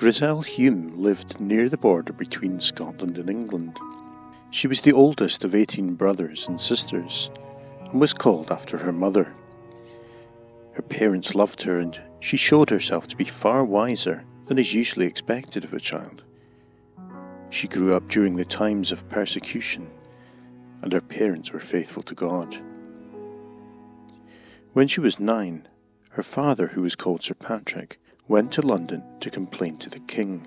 Grisell Hume lived near the border between Scotland and England. She was the oldest of 18 brothers and sisters and was called after her mother. Her parents loved her and she showed herself to be far wiser than is usually expected of a child. She grew up during the times of persecution and her parents were faithful to God. When she was nine, her father, who was called Sir Patrick, went to London to complain to the king.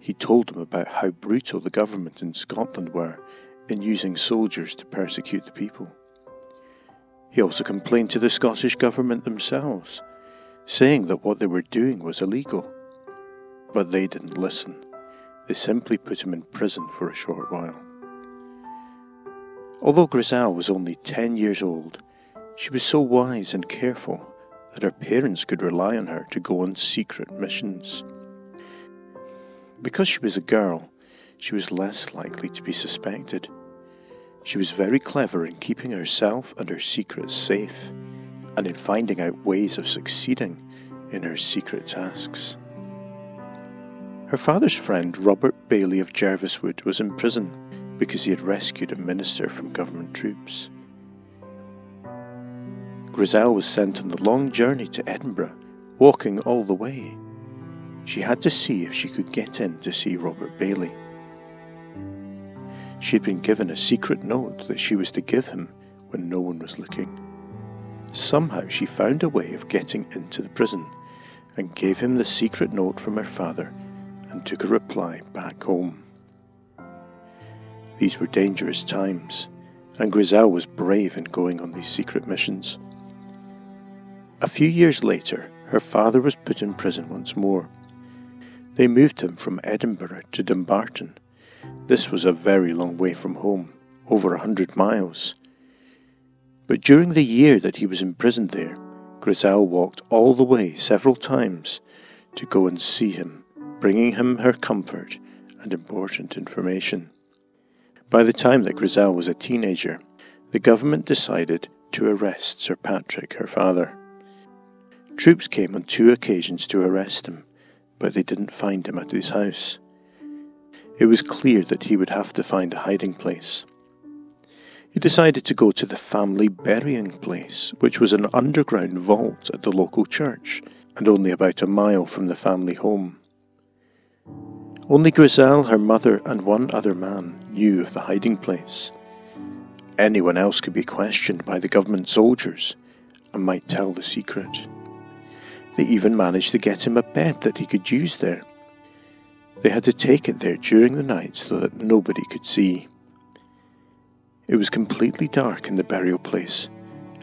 He told him about how brutal the government in Scotland were in using soldiers to persecute the people. He also complained to the Scottish government themselves, saying that what they were doing was illegal. But they didn't listen. They simply put him in prison for a short while. Although Grisell was only ten years old, she was so wise and careful that her parents could rely on her to go on secret missions. Because she was a girl, she was less likely to be suspected. She was very clever in keeping herself and her secrets safe, and in finding out ways of succeeding in her secret tasks. Her father's friend, Robert Baillie of Jerviswood, was in prison because he had rescued a minister from government troops. Grisell was sent on the long journey to Edinburgh, walking all the way. She had to see if she could get in to see Robert Baillie. She had been given a secret note that she was to give him when no one was looking. Somehow she found a way of getting into the prison and gave him the secret note from her father and took a reply back home. These were dangerous times, and Grisell was brave in going on these secret missions. A few years later, her father was put in prison once more. They moved him from Edinburgh to Dumbarton. This was a very long way from home, over a hundred miles. But during the year that he was imprisoned there, Grisell walked all the way several times to go and see him, bringing him her comfort and important information. By the time that Grisell was a teenager, the government decided to arrest Sir Patrick, her father. Troops came on two occasions to arrest him, but they didn't find him at his house. It was clear that he would have to find a hiding place. He decided to go to the family burying place, which was an underground vault at the local church, and only about a mile from the family home. Only Grisell, her mother, and one other man knew of the hiding place. Anyone else could be questioned by the government soldiers and might tell the secret. They even managed to get him a bed that he could use there. They had to take it there during the night so that nobody could see. It was completely dark in the burial place,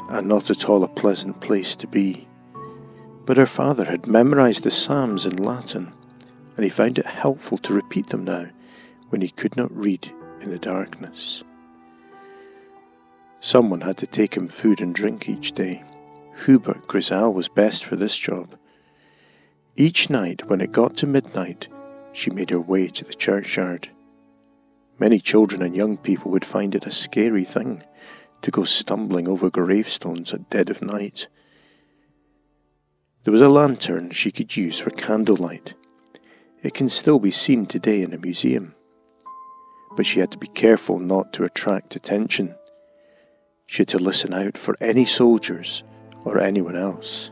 and not at all a pleasant place to be. But her father had memorized the Psalms in Latin, and he found it helpful to repeat them now when he could not read in the darkness. Someone had to take him food and drink each day. Hubert Grisell was best for this job. Each night, when it got to midnight, she made her way to the churchyard. Many children and young people would find it a scary thing to go stumbling over gravestones at dead of night. There was a lantern she could use for candlelight. It can still be seen today in a museum. But she had to be careful not to attract attention. She had to listen out for any soldiers or anyone else.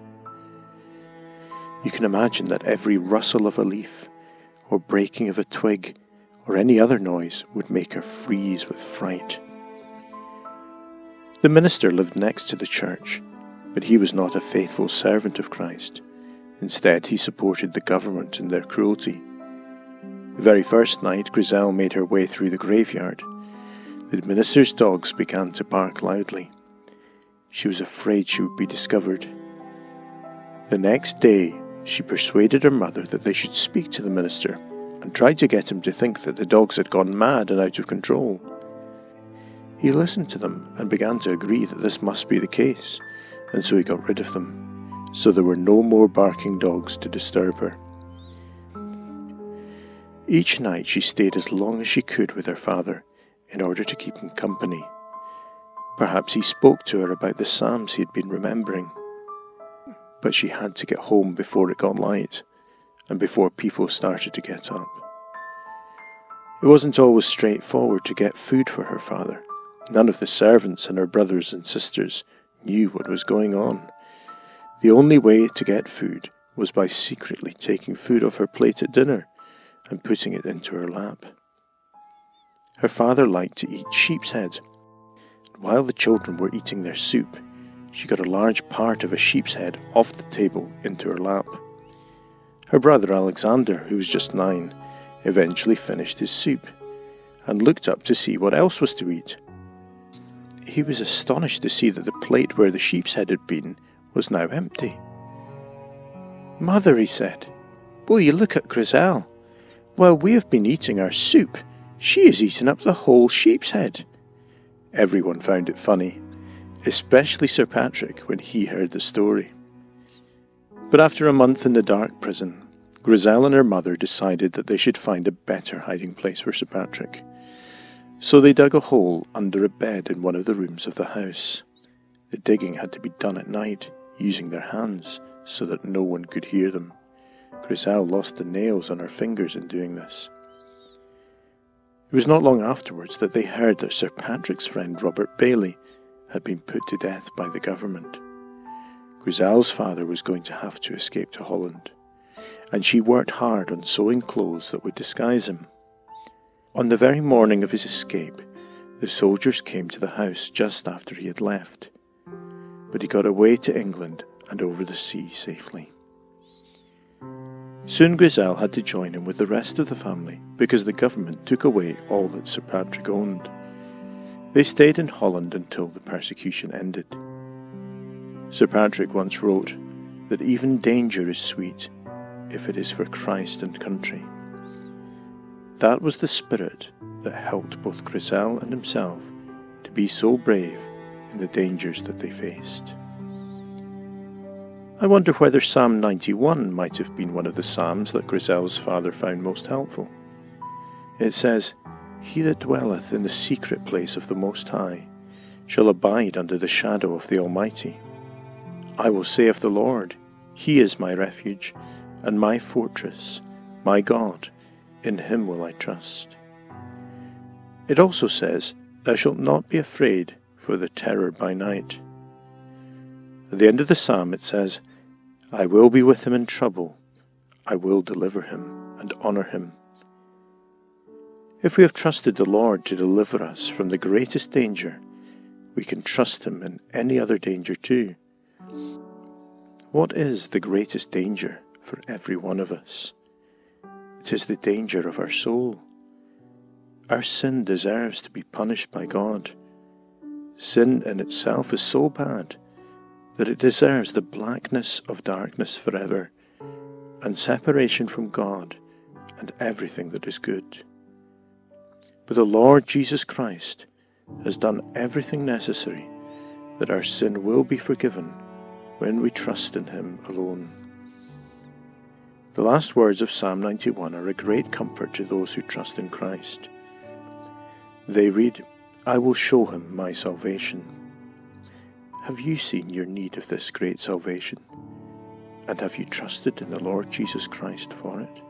You can imagine that every rustle of a leaf, or breaking of a twig, or any other noise would make her freeze with fright. The minister lived next to the church, but he was not a faithful servant of Christ. Instead, he supported the government in their cruelty. The very first night, Grisell made her way through the graveyard. The minister's dogs began to bark loudly. She was afraid she would be discovered. The next day, she persuaded her mother that they should speak to the minister and tried to get him to think that the dogs had gone mad and out of control. He listened to them and began to agree that this must be the case, and so he got rid of them, so there were no more barking dogs to disturb her. Each night she stayed as long as she could with her father in order to keep him company Perhaps he spoke to her about the Psalms he had been remembering. but she had to get home before it got light and before people started to get up. It wasn't always straightforward to get food for her father. None of the servants and her brothers and sisters knew what was going on. The only way to get food was by secretly taking food off her plate at dinner and putting it into her lap. Her father liked to eat sheep's head. While the children were eating their soup, she got a large part of a sheep's head off the table into her lap. Her brother Alexander, who was just nine, eventually finished his soup and looked up to see what else was to eat. He was astonished to see that the plate where the sheep's head had been was now empty. Mother, he said, will you look at Grisell? While we have been eating our soup, she has eaten up the whole sheep's head. Everyone found it funny, especially Sir Patrick when he heard the story. But after a month in the dark prison, Grisell and her mother decided that they should find a better hiding place for Sir Patrick. So they dug a hole under a bed in one of the rooms of the house. The digging had to be done at night, using their hands, so that no one could hear them. Grisell lost the nails on her fingers in doing this. It was not long afterwards that they heard that Sir Patrick's friend Robert Baillie had been put to death by the government. Grisell's father was going to have to escape to Holland, and she worked hard on sewing clothes that would disguise him. On the very morning of his escape, the soldiers came to the house just after he had left, but he got away to England and over the sea safely. Soon Grisell had to join him with the rest of the family because the government took away all that Sir Patrick owned. They stayed in Holland until the persecution ended. Sir Patrick once wrote that even danger is sweet if it is for Christ and country. That was the spirit that helped both Grisell and himself to be so brave in the dangers that they faced. I wonder whether Psalm 91 might have been one of the psalms that Grisell's father found most helpful. It says, He that dwelleth in the secret place of the Most High shall abide under the shadow of the Almighty. I will say of the Lord, He is my refuge and my fortress, my God, in him will I trust. It also says, Thou shalt not be afraid for the terror by night. At the end of the psalm it says, I will be with him in trouble, I will deliver him and honour him. If we have trusted the Lord to deliver us from the greatest danger, we can trust him in any other danger too. What is the greatest danger for every one of us? It is the danger of our soul. Our sin deserves to be punished by God. Sin in itself is so bad that it deserves the blackness of darkness forever and separation from God and everything that is good. But the Lord Jesus Christ has done everything necessary that our sin will be forgiven when we trust in Him alone. The last words of Psalm 91 are a great comfort to those who trust in Christ. They read, I will show him my salvation. Have you seen your need of this great salvation? And have you trusted in the Lord Jesus Christ for it?